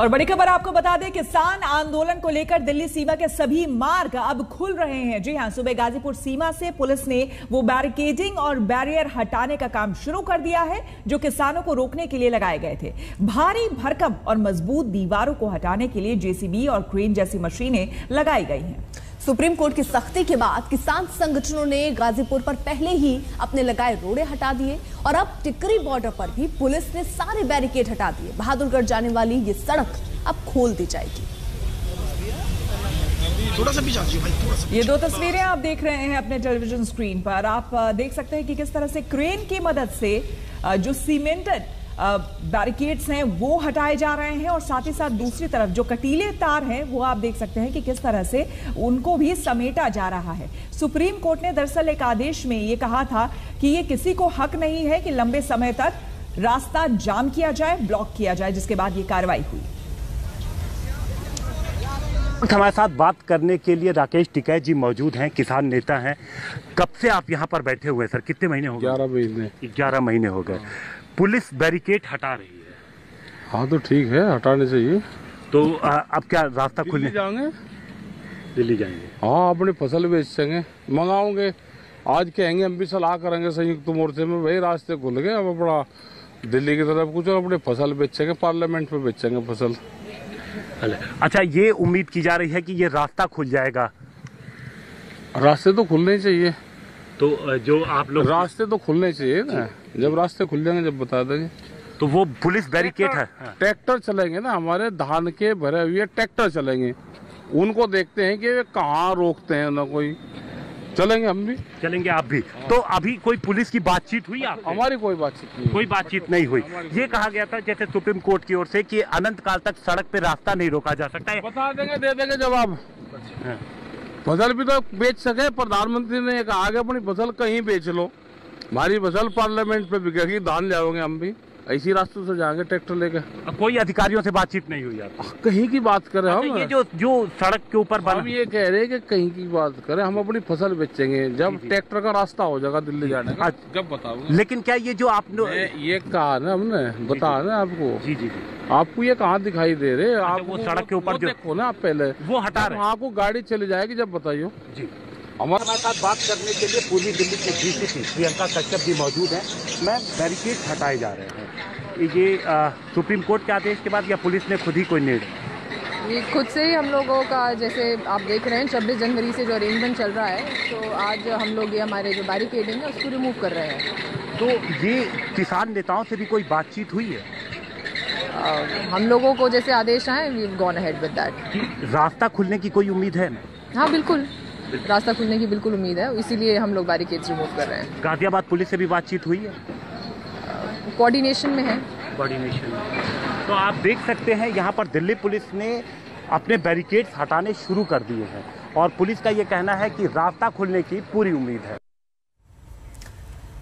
और बड़ी खबर आपको बता दें, किसान आंदोलन को लेकर दिल्ली सीमा के सभी मार्ग अब खुल रहे हैं। जी हाँ, सुबह गाजीपुर सीमा से पुलिस ने वो बैरिकेडिंग और बैरियर हटाने का काम शुरू कर दिया है, जो किसानों को रोकने के लिए लगाए गए थे। भारी भरकम और मज़बूत दीवारों को हटाने के लिए जेसीबी और क्रेन जैसी मशीनें लगाई गई हैं। सुप्रीम कोर्ट की सख्ती के बाद किसान संगठनों ने गाजीपुर पर पहले ही अपने लगाए रोड़े हटा दिए और अब टिकरी बॉर्डर पर भी पुलिस ने सारे बैरिकेड हटा दिए। बहादुरगढ़ जाने वाली ये सड़क अब खोल दी जाएगी। थोड़ा सा भाई थोड़ा सा। ये दो तस्वीरें आप देख रहे हैं अपने टेलीविज़न स्क्रीन पर। आप देख सकते हैं कि किस तरह से क्रेन की मदद से जो सीमेंटेड बैरिकेड्स हैं वो हटाए जा रहे हैं और साथ ही साथ दूसरी तरफ़ जो कटीले तार हैं वो आप देख सकते हैं कि किस तरह से उनको भी समेटा जा रहा है। सुप्रीम कोर्ट ने दरअसल एक आदेश में ये कहा था कि ये किसी को हक नहीं है कि लंबे समय तक रास्ता जाम किया जाए ब्लॉक किया जाए जिसके बाद ये कार्रवाई हुई। हमारे साथ बात करने के लिए राकेश टिकैत जी मौजूद हैं किसान नेता हैं। कब से आप यहाँ पर बैठे हुए हैं सर? कितने महीने हो गए? ग्यारह महीने। ग्यारह महीने हो गए। पुलिस बैरिकेड हटा रही है। हाँ तो ठीक है हटाने चाहिए। तो आ, अब क्या रास्ता खुलने जाएँगे? दिल्ली जाएँगे। हाँ अपनी फ़सल बेच सकेंगे मंगाओगे आज कहेंगे हम भी सलाह करेंगे संयुक्त मोर्चे में भाई रास्ते खुल गए अब अपना दिल्ली की तरफ़ कुछ अपनी फ़सल बेचेंगे पार्लियामेंट में बेचेंगे फ़सल। अच्छा ये उम्मीद की जा रही है कि ये रास्ता खुल जाएगा? रास्ते तो खुलने चाहिए। तो जो आप लोग रास्ते तो खुलने चाहिए ना। जब रास्ते खुल जाएँगे जब बता देंगे। तो वो पुलिस बैरिकेड है। ट्रैक्टर चलेंगे ना हमारे धान के भरे हुए ट्रैक्टर चलेंगे। उनको देखते हैं कि वे कहाँ रोकते हैं ना कोई। चलेंगे हम भी। चलेंगे आप भी। तो अभी कोई पुलिस की बातचीत हुई आप हमारी कोई बातचीत नहीं कोई बातचीत नहीं हुई। ये कहा गया था जैसे सुप्रीम कोर्ट की ओर से कि अनंत काल तक सड़क पे रास्ता नहीं रोका जा सकता है। बता देंगे दे देंगे जवाब। हाँ। फ़सल भी तो बेच सके, प्रधानमंत्री ने कहा कि अपनी फ़सल कहीं बेच लो। हमारी फ़सल पार्लियामेंट पे बिकेगी, धान जाओगे हम भी। इसी रास्ते से जाएँगे ट्रैक्टर लेके। कोई अधिकारियों से बातचीत नहीं हुई आप कहीं की बात करें हम। ये जो जो सड़क के ऊपर हम ये कह रहे हैं कि कहीं की बात करें हम अपनी फ़सल बेचेंगे। जब ट्रैक्टर का रास्ता हो जाएगा दिल्ली जाने का। जब बताओ लेकिन क्या ये जो आप ये कहा ना हमने बता ना आपको। जी जी जी। आपको ये कहाँ दिखाई दे रहे अच्छा, आप वो सड़क के ऊपर देखो ना आप पहले। वो हटा रहे वहाँ को गाड़ी चली जाएगी जब बताइयो। जी। हमारे साथ बात करने के लिए पूर्वी दिल्ली के डीसीपी प्रियंका कश्यप भी मौजूद हैं। मैं बैरिकेड हटाए जा रहे हैं। ये आ, सुप्रीम कोर्ट के आदेश के बाद या पुलिस ने खुद ही कोई निर्णय? ये खुद से ही हम लोगों का जैसे आप देख रहे हैं छब्बीस जनवरी से जो अरेंजमेंट चल रहा है तो आज हम लोग ये हमारे जो बैरिकेडिंग है उसको रिमूव कर रहे हैं। तो ये किसान नेताओं से भी कोई बातचीत हुई है? आ, हम लोगों को जैसे आदेश आए we gone ahead with that रास्ता खुलने की कोई उम्मीद है? हाँ बिल्कुल। रास्ता खुलने की बिल्कुल उम्मीद है इसीलिए हम लोग बैरिकेड्स रिमूव कर रहे हैं। गाजियाबाद पुलिस से भी बातचीत हुई है? कोऑर्डिनेशन में है। कोऑर्डिनेशन तो आप देख सकते हैं यहाँ पर दिल्ली पुलिस ने अपने बैरिकेड्स हटाने शुरू कर दिए हैं। और पुलिस का ये कहना है कि रास्ता खुलने की पूरी उम्मीद है।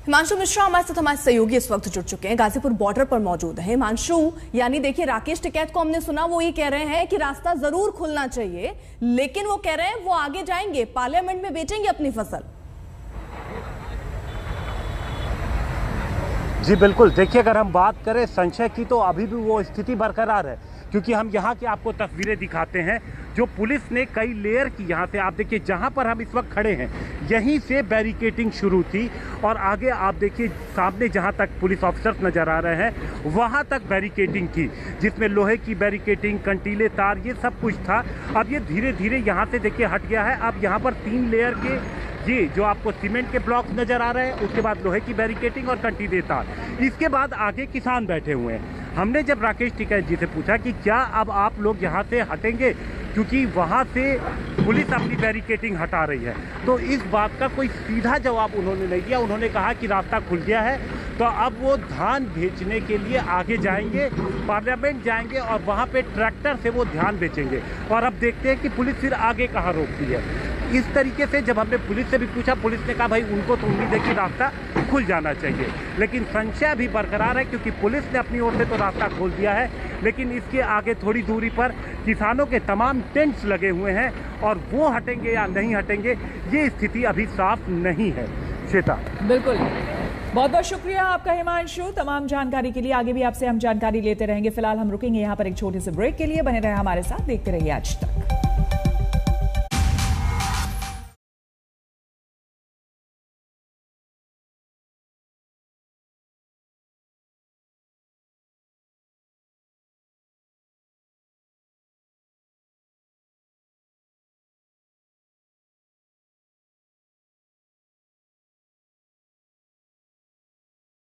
हिमांशु मिश्रा हमारे साथ हमारे सहयोगी इस वक्त जुड़ चुके हैं। गाजीपुर बॉर्डर पर मौजूद है। हिमांशु, यानी देखिए, राकेश टिकैत को हमने सुना, वो ये कह रहे हैं कि रास्ता ज़रूर खुलना चाहिए, लेकिन वो कह रहे हैं वो आगे जाएँगे, पार्लियामेंट में बेचेंगे अपनी फ़सल। जी, बिल्कुल। देखिए, अगर हम बात करें संशय की तो अभी भी वो स्थिति बरकरार है। क्योंकि हम यहाँ की आपको तस्वीरें दिखाते हैं, जो पुलिस ने कई लेयर की यहाँ से। आप देखिए, जहाँ पर हम इस वक्त खड़े हैं, यहीं से बैरिकेटिंग शुरू थी और आगे आप देखिए, सामने जहाँ तक पुलिस ऑफिसर्स नज़र आ रहे हैं, वहाँ तक बैरिकेटिंग की, जिसमें लोहे की बैरिकेटिंग कंटीले, तार, ये सब कुछ था। अब ये धीरे धीरे यहाँ से देखिए हट गया है। अब यहाँ पर तीन लेयर के, ये जो आपको सीमेंट के ब्लॉक नज़र आ रहे हैं, उसके बाद लोहे की बैरिकेटिंग और कंटीले, तार। इसके बाद आगे किसान बैठे हुए हैं। हमने जब राकेश टिकैत जी से पूछा कि क्या अब आप लोग यहाँ से हटेंगे, क्योंकि वहाँ से पुलिस अपनी बैरिकेटिंग हटा रही है तो इस बात का कोई सीधा जवाब उन्होंने नहीं दिया। उन्होंने कहा कि रास्ता खुल गया है तो अब वो धान बेचने के लिए आगे जाएँगे, पार्लियामेंट जाएँगे और वहाँ पे ट्रैक्टर से वो धान बेचेंगे। और अब देखते हैं कि पुलिस फिर आगे कहाँ रोकती है। इस तरीके से जब हमने पुलिस से भी पूछा, पुलिस ने कहा, भाई, उनको तो उम्मीद है कि रास्ता खुल जाना चाहिए। लेकिन संशय भी बरकरार है क्योंकि पुलिस ने अपनी ओर से तो रास्ता खोल दिया है, लेकिन इसके आगे थोड़ी दूरी पर किसानों के तमाम टेंट्स लगे हुए हैं और वो हटेंगे या नहीं हटेंगे, ये स्थिति अभी साफ़ नहीं है। श्वेता। बिल्कुल। बहुत बहुत शुक्रिया आपका हिमांशु। तमाम जानकारी के लिए आगे भी आपसे हम जानकारी लेते रहेंगे। फ़िलहाल हम रुकेंगे यहाँ पर एक छोटे से ब्रेक के लिए। बने रहे हमारे साथ। देखते रहिए आज तक।